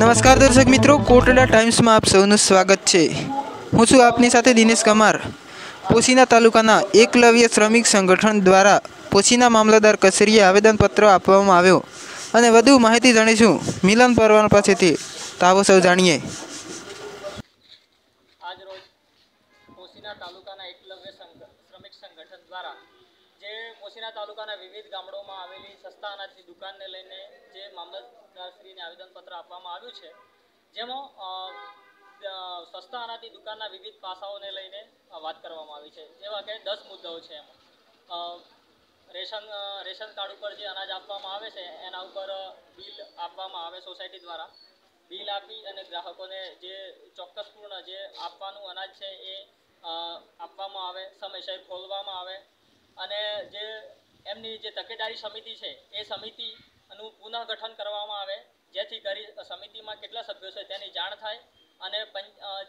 નમસ્કાર દર્શક મિત્રો, કોટડા ટાઈમ્સમાં આપ સૌનું સ્વાગત છે. હું છું આપની સાથે દિનેશ કમાર. પોશીના તાલુકાના એકલવ્ય શ્રમિક સંગઠન દ્વારા પોશીના મામલતદાર કચેરીએ આવેદનપત્ર આપવામાં આવ્યો અને વધુ માહિતી જાણીશું મિલન પરવાર પાસેથી. તો આવો સૌ જાણીએ. આજ રોજ તાલુકાના એકલવ્ય શ્રમિક સંગઠન દ્વારા જે મોસીના તાલુકાના વિવિધ ગામડોમાં આવેલી સસ્તા અનાજની દુકાનને લઈને જે મામલતદારશ્રીને આવેદનપત્ર આપવામાં આવ્યું છે, જેમાં સસ્તા અનાજની દુકાનના વિવિધ પાસાઓને લઈને વાત કરવામાં આવી છે. જેવા કે દસ મુદ્દાઓ છે એમાં. રેશન રેશન કાર્ડ ઉપર જે અનાજ આપવામાં આવે છે, એના ઉપર બિલ આપવામાં આવે સોસાયટી દ્વારા. બિલ આપી અને ગ્રાહકોને જે ચોક્કસપૂર્ણ જે આપવાનું અનાજ છે એ આપવામાં આવે, સમયસર ખોલવામાં આવે અને જે એમની જે તકેદારી સમિતિ છે, એ સમિતિનું પુનઃગઠન કરવામાં આવે, જેથી કરી સમિતિમાં કેટલા સભ્યો છે તેની જાણ થાય અને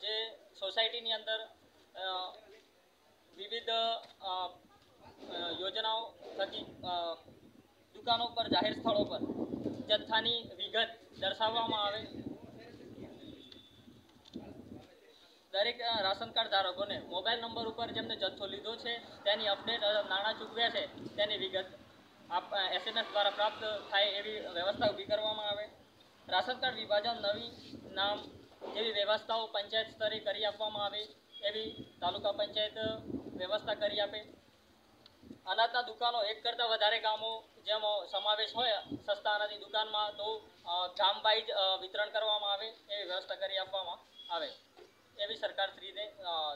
જે સોસાયટીની અંદર વિવિધ યોજનાઓ થકી દુકાનો પર, જાહેર સ્થળો પર જથ્થાની વિગત દર્શાવવામાં આવે દરેક રાશન કાર્ડ ધારકોને મોબાઈલ નંબર ઉપર જેમને જથ્થો લીધો છે, તેની અપડેટ નાણાં ચૂકવ્યા છે, તેની વિગત આપ એસએમએસ દ્વારા પ્રાપ્ત થાય એવી વ્યવસ્થા ઊભી કરવામાં આવે. રાશન કાર્ડ વિભાજન નવી નામ જેવી વ્યવસ્થાઓ પંચાયત સ્તરે કરી આપવામાં આવે એવી તાલુકા પંચાયત વ્યવસ્થા કરી આપે. અનાજના દુકાનો એક કરતાં વધારે ગામો જેમાં સમાવેશ હોય, સસ્તા અનાજની દુકાનમાં તો ગામ વાઇઝ વિતરણ કરવામાં આવે એવી વ્યવસ્થા કરી આપવામાં આવે. સરકારશ્રીને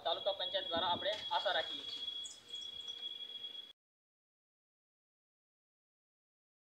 તાલુકા પંચાયત દ્વારા આપણે આશા રાખીએ છીએ.